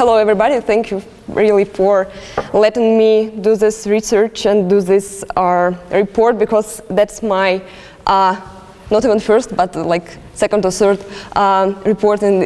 hello everybody. Thank you really for letting me do this research and do this uh, report because that's my uh, not even first, but like second or third um, report in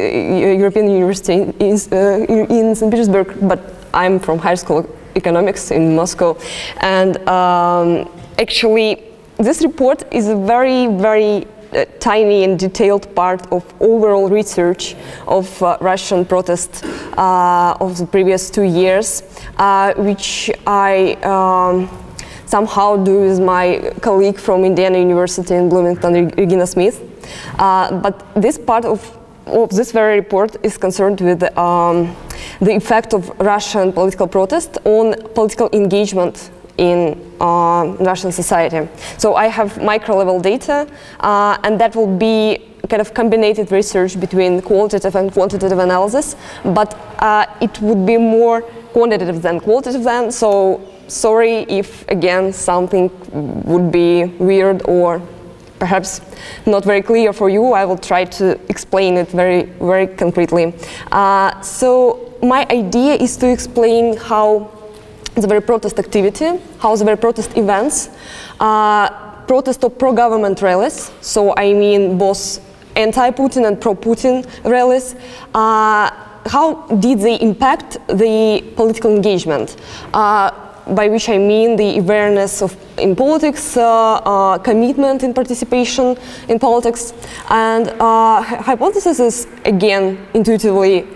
European University in, uh, in St. Petersburg. But I'm from high school economics in Moscow, and um, actually this report is a very, very uh, tiny and detailed part of overall research of uh, Russian protest uh, of the previous two years, uh, which I um, somehow do with my colleague from Indiana University in Bloomington, Regina Smyth. Uh, but this part of of this very report is concerned with um, the effect of Russian political protest on political engagement in uh, Russian society. So I have micro level data, uh, and that will be kind of combined research between qualitative and quantitative analysis, but uh, it would be more quantitative than qualitative then, so sorry if again something would be weird or perhaps not very clear for you, I will try to explain it very, very concretely. Uh, so my idea is to explain how the very protest activity, how the very protest events, uh, protest of pro-government rallies, so I mean both anti-Putin and pro-Putin rallies, uh, how did they impact the political engagement? Uh, by which I mean the awareness of in politics, uh, uh, commitment in participation in politics, and uh, hypothesis is again intuitively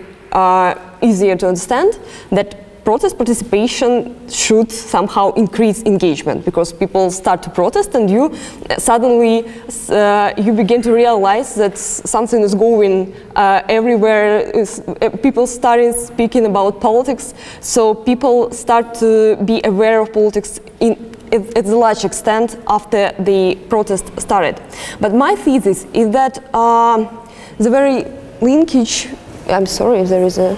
easier to understand that protest participation should somehow increase engagement because people start to protest and you uh, suddenly uh, you begin to realize that something is going uh, everywhere uh, people started speaking about politics. So people start to be aware of politics in at, a large extent after the protest started. But my thesis is that uh, the very linkage I'm sorry if there is a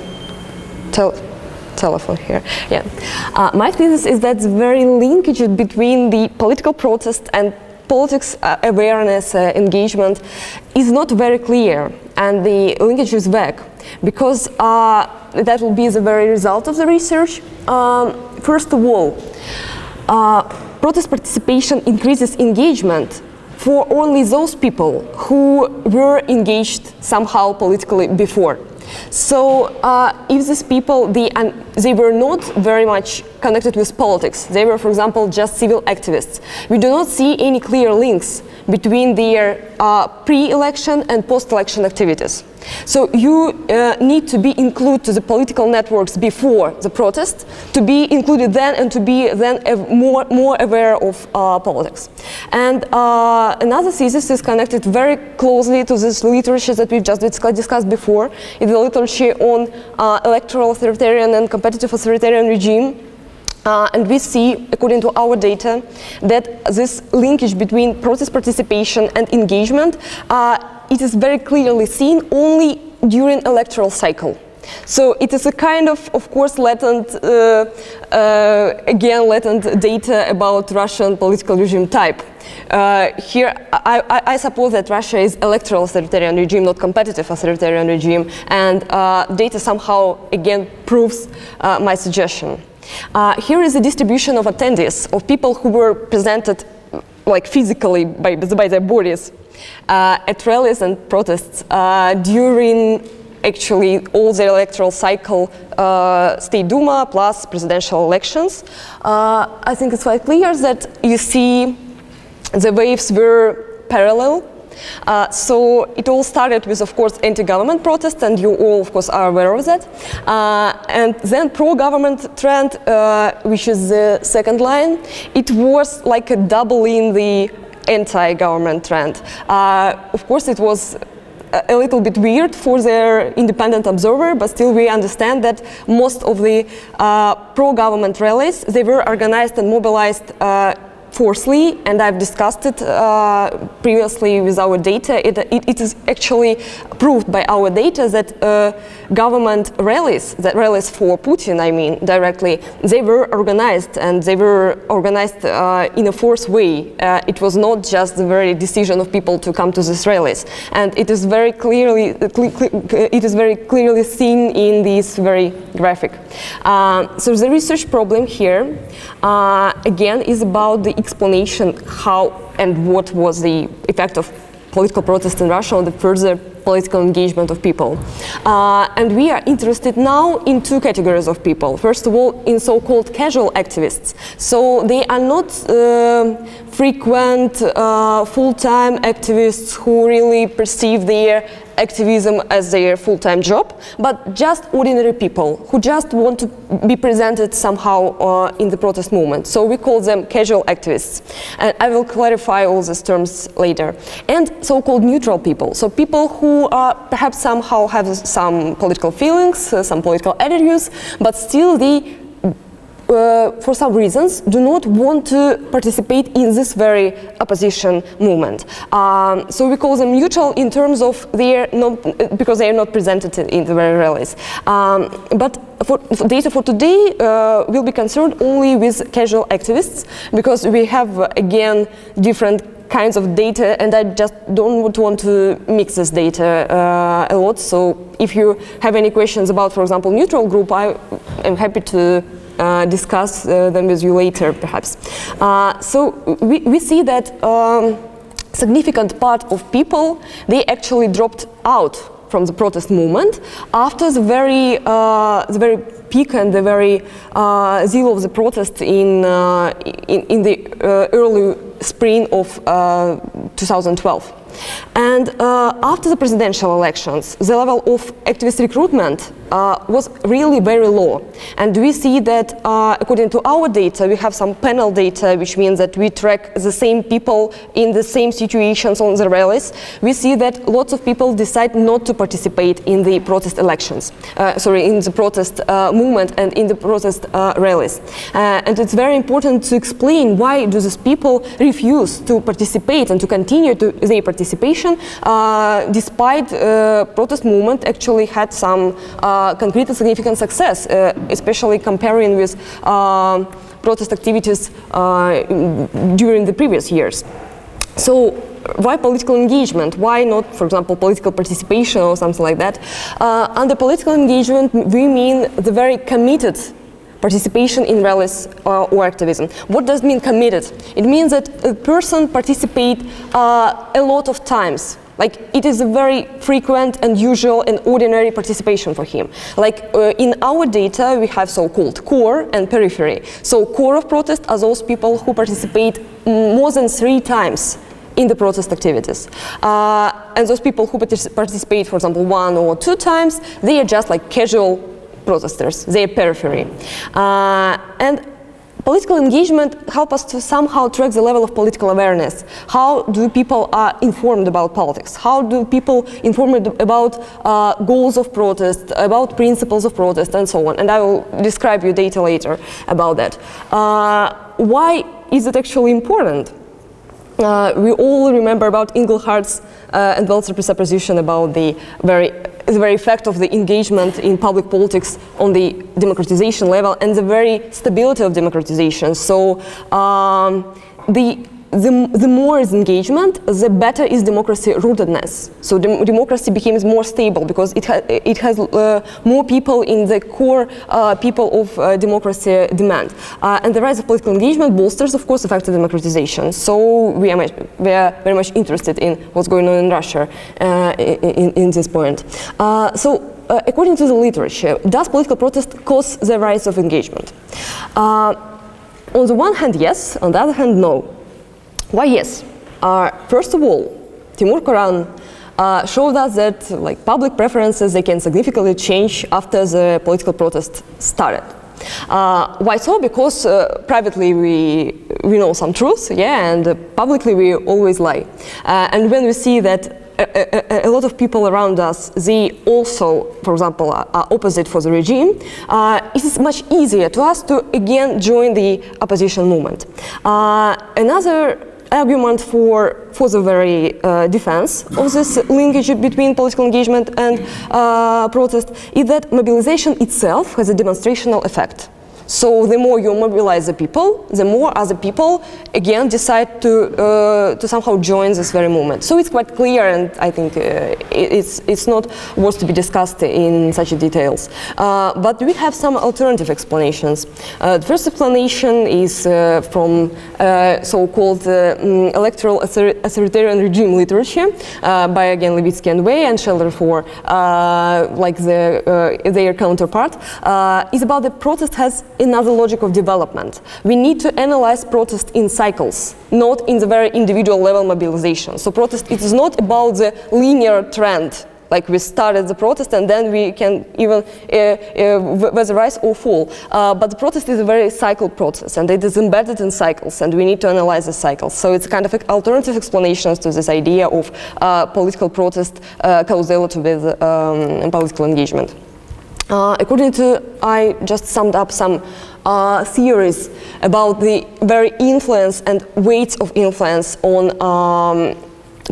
telephone here. Yeah. Uh, my thesis is that the very linkage between the political protest and politics uh, awareness, uh, engagement is not very clear and the linkage is vague because uh, that will be the very result of the research. Um, first of all, uh, protest participation increases engagement for only those people who were engaged somehow politically before. So uh, if these people, they, they were not very much connected with politics, they were, for example, just civil activists, we do not see any clear links between their uh, pre-election and post-election activities. So you uh, need to be included to the political networks before the protest, to be included then and to be then more, more aware of uh, politics. And uh, another thesis is connected very closely to this literature that we've just discussed before. It's the literature on uh, electoral authoritarian and competitive authoritarian regime uh, and we see, according to our data, that this linkage between process participation and engagement, uh, it is very clearly seen only during electoral cycle. So it is a kind of, of course, latent, uh, uh again, latent data about Russian political regime type. Uh, here, I, I, I, suppose that Russia is electoral authoritarian regime, not competitive authoritarian regime, and uh, data somehow, again, proves my suggestion. Uh, here is a distribution of attendees, of people who were presented like physically by, by their bodies uh, at rallies and protests uh, during actually all the electoral cycle, uh, State Duma plus presidential elections. Uh, I think it's quite clear that you see the waves were parallel uh, so it all started with, of course, anti-government protests, and you all, of course, are aware of that. Uh, and then pro-government trend, uh, which is the second line, it was like a double in the anti-government trend. Uh, of course, it was a little bit weird for their independent observer, but still we understand that most of the uh, pro-government rallies, they were organized and mobilized uh, fourthly, and I've discussed it uh, previously with our data, it, it, it is actually proved by our data that uh, government rallies, that rallies for Putin, I mean, directly, they were organized and they were organized uh, in a forced way. Uh, it was not just the very decision of people to come to these rallies. And it is very clearly, it is very clearly seen in this very graphic. Uh, so the research problem here, uh, again, is about the explanation how and what was the effect of political protest in Russia on the further political engagement of people. Uh, and we are interested now in two categories of people. First of all, in so-called casual activists. So they are not uh, frequent, uh, full-time activists who really perceive their activism as their full-time job, but just ordinary people who just want to be presented somehow uh, in the protest movement. So we call them casual activists. And I will clarify all these terms later. And so-called neutral people. So people who uh, perhaps somehow have some political feelings, uh, some political attitudes, but still they uh, for some reasons, do not want to participate in this very opposition movement. Um, so we call them neutral in terms of their not, because they are not presented in the very rallies. Um, but for, for, data for today uh, will be concerned only with casual activists because we have uh, again different kinds of data and I just don't want to mix this data uh, a lot. So if you have any questions about, for example, neutral group, I am happy to discuss uh, them with you later, perhaps. Uh, so we, we see that um, significant part of people, they actually dropped out from the protest movement after the very, uh, the very peak and the very uh, zeal of the protest in, uh, in, in, the early spring of 2012. And uh, after the presidential elections, the level of activist recruitment uh, was really very low. And we see that uh, according to our data, we have some panel data, which means that we track the same people in the same situations on the rallies. We see that lots of people decide not to participate in the protest elections, uh, sorry, in the protest uh, movement and in the protest uh, rallies. and it's very important to explain why do these people refuse to participate and to continue to their participation, despite protest movement actually had some uh, concrete and significant success, uh, especially comparing with uh, protest activities during the previous years. So why political engagement? Why not, for example, political participation or something like that? Uh, under political engagement, we mean the very committed participation in rallies uh, or activism. What does it mean committed? It means that a person participate uh, a lot of times like it is a very frequent and usual and ordinary participation for him. Like uh, in our data, we have so-called core and periphery. So core of protest are those people who participate more than three times in the protest activities. Uh, and those people who participate, for example, one or two times, they are just like casual protesters, they are periphery. Uh, and Political engagement help us to somehow track the level of political awareness. How do people are informed about politics? How do people informed about uh, goals of protest, about principles of protest, and so on? And I will describe you data later about that. Uh, why is it actually important? Uh, we all remember about Inglehart's uh, and Welzel presupposition about the very the very effect of the engagement in public politics on the democratization level and the very stability of democratization. So um, the the, the more is engagement, the better is democracy rootedness. So dem democracy becomes more stable because it, ha it has uh, more people in the core uh, people of uh, democracy demand. Uh, and the rise of political engagement bolsters, of course, effective democratization. So we are, much, we are very much interested in what's going on in Russia uh, in, in, this point. Uh, so according to the literature, does political protest cause the rise of engagement? on the one hand, yes. On the other hand, no. Why yes? Uh, first of all, Timur Kuran uh, showed us that like public preferences they can significantly change after the political protest started. Uh, why so? Because uh, privately we we know some truth, yeah, and uh, publicly we always lie. Uh, and when we see that a, a, a, lot of people around us, they also, for example, are, are opposite for the regime, uh, it is much easier to us to again join the opposition movement. Uh, another argument for, for the very uh, defense of this linkage between political engagement and uh, protest is that mobilization itself has a demonstrational effect. So the more you mobilize the people, the more other people again decide to uh, to somehow join this very movement. So it's quite clear, and I think uh, it's it's not worth to be discussed in such details. Uh, but we have some alternative explanations. Uh, the first explanation is uh, from uh, so-called um, electoral authoritarian regime literature by again Levitsky and Way and Schedler for like the, their counterpart. is about the protest has another logic of development. We need to analyze protest in cycles, not in the very individual level mobilization. So protest, it is not about the linear trend like we started the protest and then we can even uh, uh, whether rise or fall. Uh, but the protest is a very cycle process and it is embedded in cycles and we need to analyze the cycles. So it's kind of alternative explanations to this idea of uh, political protest uh, causality with um, political engagement. Uh, according to, I just summed up some uh, theories about the very influence and weights of influence on um,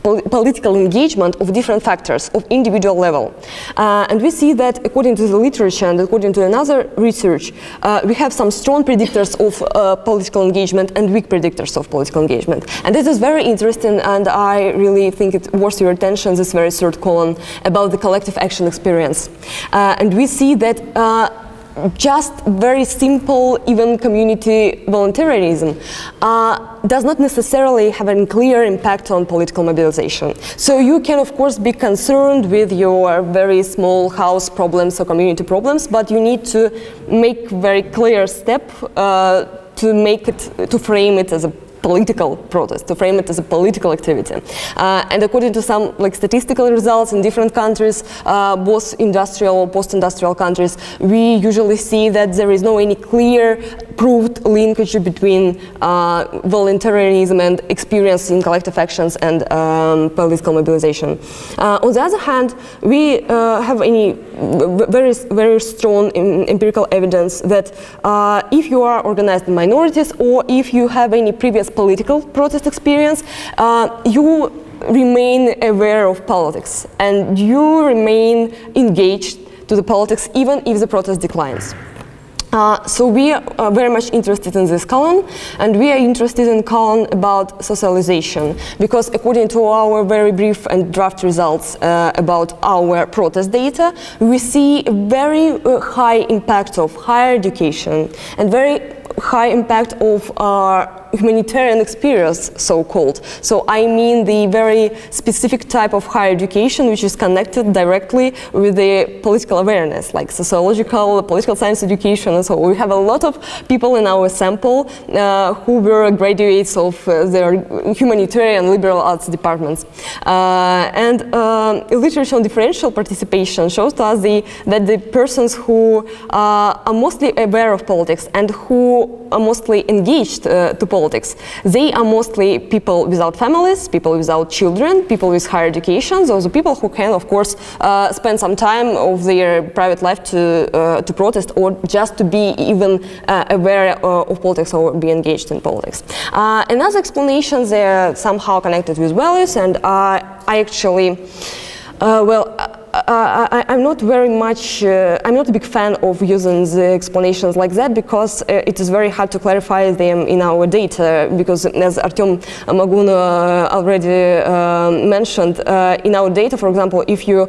pol political engagement of different factors of individual level. Uh, and we see that according to the literature and according to another research, uh, we have some strong predictors of uh, political engagement and weak predictors of political engagement. And this is very interesting and I really think it worth your attention, this very third column about the collective action experience. Uh, and we see that uh, just very simple, even community voluntarism uh, does not necessarily have a clear impact on political mobilization. So you can, of course, be concerned with your very small house problems or community problems, but you need to make very clear step uh, to make it, to frame it as a political protest, to frame it as a political activity. Uh, and according to some like statistical results in different countries, uh, both industrial or post-industrial countries, we usually see that there is no any clear proved linkage between uh, voluntarism and experience in collective actions and um, political mobilization. Uh, on the other hand, we uh, have any very, very strong empirical evidence that uh, if you are organized in minorities or if you have any previous political protest experience, uh, you remain aware of politics and you remain engaged to the politics even if the protest declines. Uh, so we are very much interested in this column and we are interested in column about socialization because according to our very brief and draft results uh, about our protest data we see a very uh, high impact of higher education and very high impact of our humanitarian experience, so-called. So I mean the very specific type of higher education which is connected directly with the political awareness, like sociological, political science education, and so we have a lot of people in our sample uh, who were graduates of uh, their humanitarian liberal arts departments. Uh, and uh, literature on differential participation shows to us the, that the persons who uh, are mostly aware of politics and who are mostly engaged uh, to politics politics. They are mostly people without families, people without children, people with higher education, those are people who can, of course, uh, spend some time of their private life to, uh, to protest or just to be even uh, aware uh, of politics or be engaged in politics. Uh, another explanation, they're somehow connected with values and I actually, uh, well, I, am not very much, uh, I'm not a big fan of using the explanations like that because uh, it is very hard to clarify them in our data because as Artem Magun uh, already mentioned, in our data, for example, if you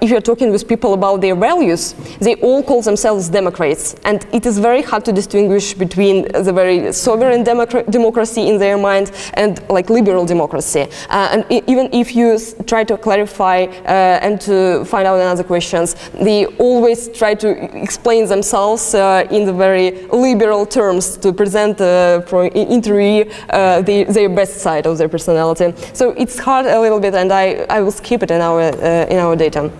if you're talking with people about their values, they all call themselves Democrats. And it is very hard to distinguish between the very sovereign democracy in their mind and like liberal democracy. Uh, and even if you try to clarify uh, and to find out another questions, they always try to explain themselves uh, in the very liberal terms to present uh, for interview uh, the, their best side of their personality. So it's hard a little bit and I, I will skip it in our, in our data.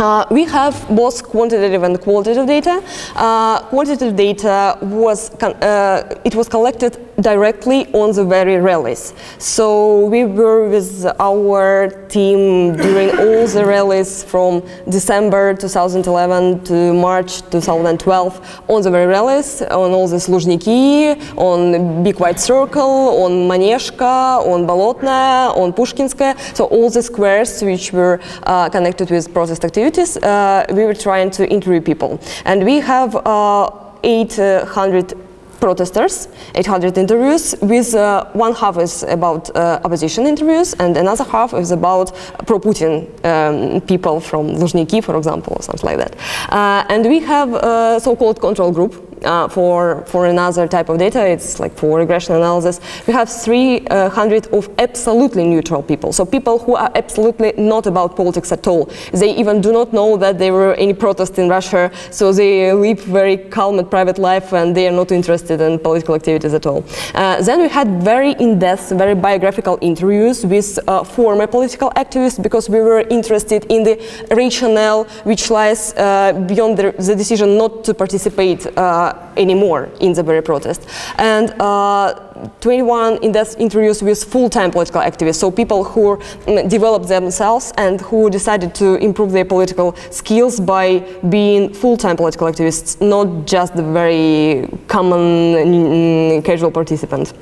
Uh, we have both quantitative and qualitative data. Uh, quantitative data was uh, it was collected directly on the very rallies. So we were with our team during all the rallies from December 2011 to March 2012 on the very rallies, on all the Luzhniki, on Big White Circle, on Manezhka, on Bolotnaya, on Pushkinskaya. So all the squares which were uh, connected with protest activities, uh, we were trying to interview people. And we have uh, 800 protesters, 800 interviews, with uh, one half is about uh, opposition interviews and another half is about pro-Putin um, people from Luzhniki, for example, or something like that. Uh, and we have a so-called control group uh, for, for another type of data, it's like for regression analysis, we have 300 of absolutely neutral people. So people who are absolutely not about politics at all. They even do not know that there were any protests in Russia, so they live very calm and private life and they are not interested in political activities at all. Uh, then we had very in-depth, very biographical interviews with uh, former political activists because we were interested in the rationale which lies uh, beyond the, the, decision not to participate uh, anymore in the very protest. And uh, 21 in that interviews with full-time political activists, so people who mm, developed themselves and who decided to improve their political skills by being full-time political activists, not just the very common mm, casual participant.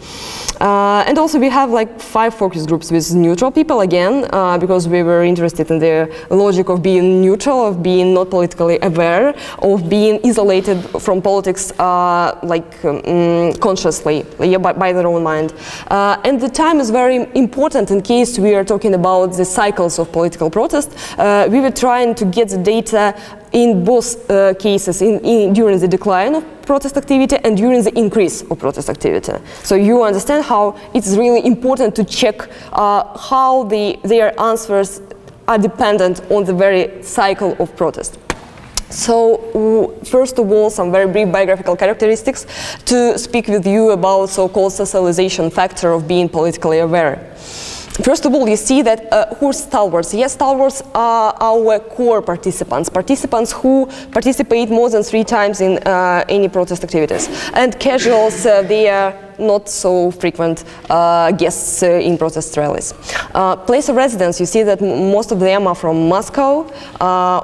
Uh, and also we have like five focus groups with neutral people again, uh, because we were interested in the logic of being neutral, of being not politically aware, of being isolated from politics uh, like um, consciously, yeah, by, by, their own mind. Uh, and the time is very important in case we are talking about the cycles of political protest. Uh, we were trying to get the data in both uh, cases in, in, during the decline of protest activity and during the increase of protest activity. So you understand how it's really important to check uh, how the, their answers are dependent on the very cycle of protest. So, first of all, some very brief biographical characteristics to speak with you about so-called socialization factor of being politically aware. First of all, you see that uh, who's stalwarts? Yes, stalwarts are our core participants, participants who participate more than three times in uh, any protest activities. And casuals, uh, they are not so frequent uh, guests uh, in protest rallies. Uh, place of residence, you see that most of them are from Moscow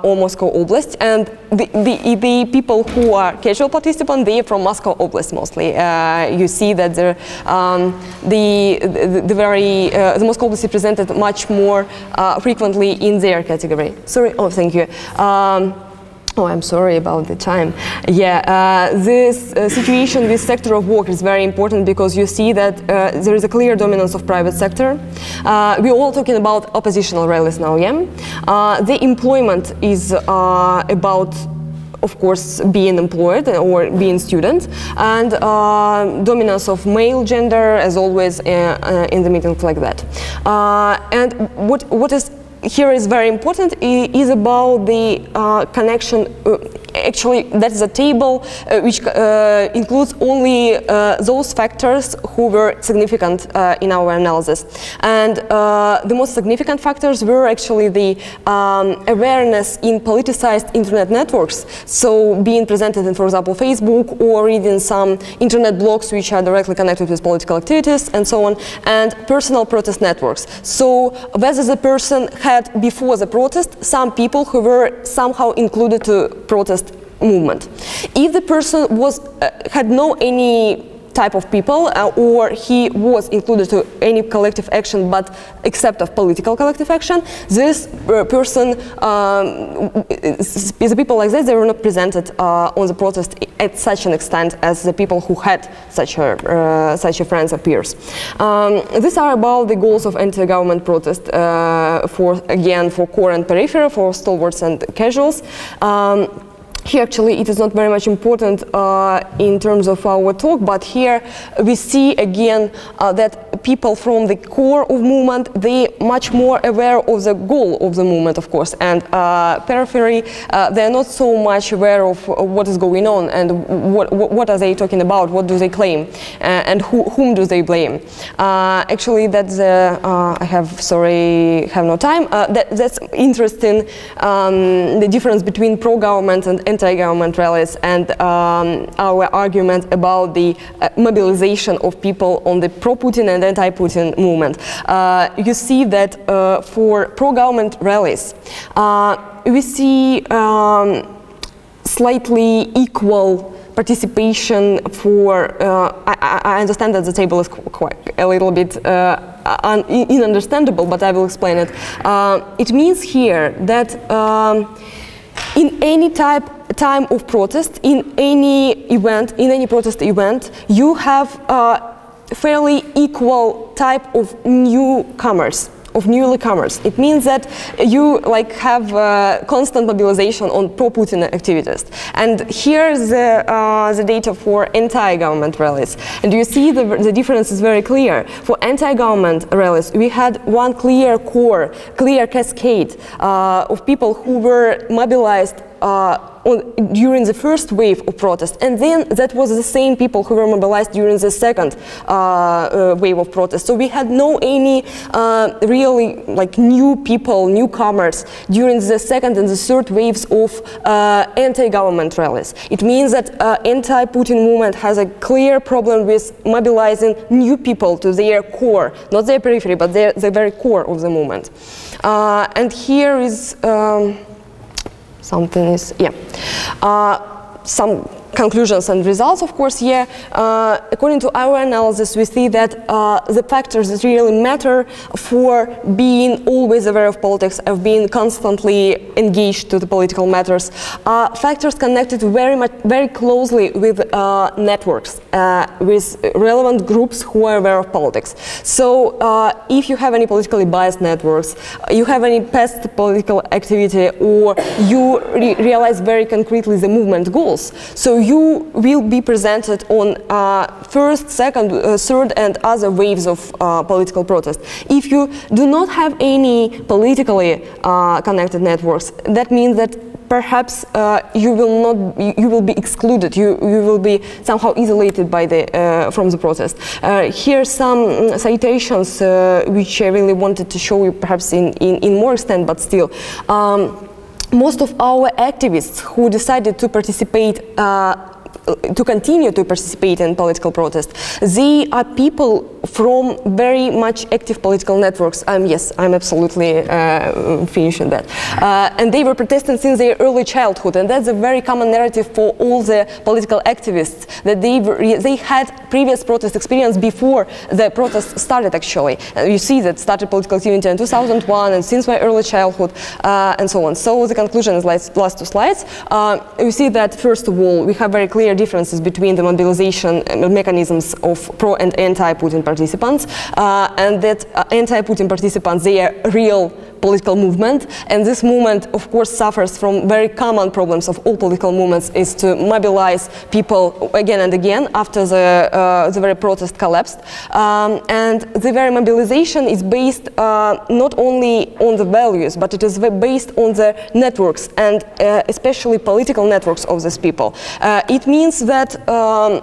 or Moscow Oblast, and the, the, the, people who are casual participants, they are from Moscow Oblast mostly. you see that um, the, the, the, very, the Moscow Oblast is presented much more frequently in their category. Sorry, oh, thank you. Um, Oh, I'm sorry about the time. Yeah, uh, this uh, situation with sector of work is very important because you see that uh, there is a clear dominance of private sector. Uh, we're all talking about oppositional rallies now, yeah? Uh, the employment is uh, about of course, being employed or being student, and uh, dominance of male gender, as always, uh, uh, in the meetings like that. and what what is here is very important is about the uh, connection uh, actually that's a table uh, which uh, includes only uh, those factors who were significant uh, in our analysis. And the most significant factors were actually the um, awareness in politicized internet networks. So being presented in for example Facebook or reading some internet blogs which are directly connected with political activities and so on and personal protest networks. So whether the person had before the protest some people who were somehow included to protest movement. If the person was uh, had no any type of people uh, or he was included to any collective action but except of political collective action this uh, person um, the people like this they were not presented uh, on the protest at such an extent as the people who had such a uh, such a friends or peers um, these are about the goals of anti-government protest uh, for again for core and peripheral for stalwarts and casuals um, here actually it is not very much important uh, in terms of our talk, but here we see again uh, that people from the core of movement, they much more aware of the goal of the movement, of course, and uh, periphery, uh, they're not so much aware of what is going on and what, what are they talking about, what do they claim, uh, and who, whom do they blame. Uh, actually, that's, I have, sorry, have no time, that, that's interesting, um, the difference between pro-government and anti-government rallies and um, our argument about the uh, mobilization of people on the pro-Putin and anti-Putin movement. Uh, you see that uh, for pro-government rallies, uh, we see um, slightly equal participation for, uh, I, I, understand that the table is quite a little bit uh, un ununderstandable, but I will explain it. Uh, it means here that um, in any type time of protest, in any event, in any protest event, you have a fairly equal type of newcomers of newcomers. It means that you like have uh, constant mobilization on pro-Putin activities. And here's the, uh, the data for anti-government rallies. And you see the, the difference is very clear. For anti-government rallies, we had one clear core, clear cascade uh, of people who were mobilized on, during the first wave of protest, and then that was the same people who were mobilized during the second uh, uh, wave of protest. So we had no any uh, really like new people, newcomers during the second and the third waves of uh, anti-government rallies. It means that uh, anti-Putin movement has a clear problem with mobilizing new people to their core, not their periphery, but their, the very core of the movement. Uh, and here is. Um, something is, yeah. Uh, some conclusions and results, of course, yeah, uh, according to our analysis, we see that uh, the factors that really matter for being always aware of politics, of being constantly engaged to the political matters, are factors connected very much, very closely with uh, networks, uh, with relevant groups who are aware of politics. So, uh, if you have any politically biased networks, you have any past political activity, or you re realize very concretely the movement goals, so you will be presented on uh, first, second, uh, third and other waves of uh, political protest. If you do not have any politically uh, connected networks, that means that perhaps uh, you will not you will be excluded. You you will be somehow isolated by the uh, from the protest. Uh, here are some citations uh, which I really wanted to show you perhaps in in, in more extent but still. Um, most of our activists who decided to participate uh, to continue to participate in political protest. They are people from very much active political networks. Um, yes, I'm absolutely uh, finishing that. Uh, and they were protesting since their early childhood, and that's a very common narrative for all the political activists that they were, they had previous protest experience before the protest started. Actually, uh, you see that started political activity in 2001, and since my early childhood, uh, and so on. So the conclusion is last, last two slides. Uh, you see that first of all, we have very clear differences between the mobilization mechanisms of pro and anti-Putin participants, uh, and that uh, anti-Putin participants, they are real political movement, and this movement, of course, suffers from very common problems of all political movements, is to mobilize people again and again after the, uh, the very protest collapsed. Um, and the very mobilization is based uh, not only on the values, but it is based on the networks, and uh, especially political networks of these people. Uh, it means that um,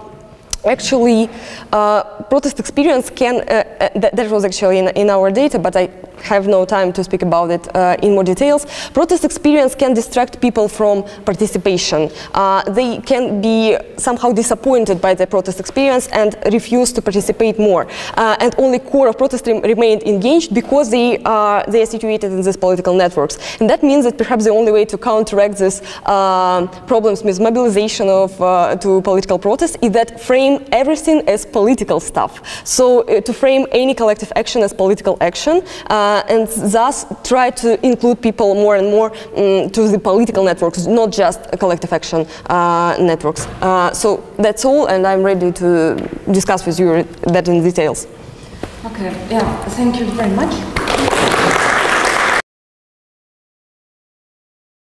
actually uh, protest experience can, uh, uh, th that was actually in, in, our data, but I have no time to speak about it uh, in more details. Protest experience can distract people from participation. Uh, they can be somehow disappointed by the protest experience and refuse to participate more. Uh, and only core of protest re remained engaged because they are, they are situated in these political networks. And that means that perhaps the only way to counteract these uh, problems with mobilization of, uh, to political protest is that frame everything as political stuff. So uh, to frame any collective action as political action uh, and thus try to include people more and more um, to the political networks, not just collective action uh, networks. Uh, so that's all, and I'm ready to discuss with you that in details. Okay, yeah, thank you very much.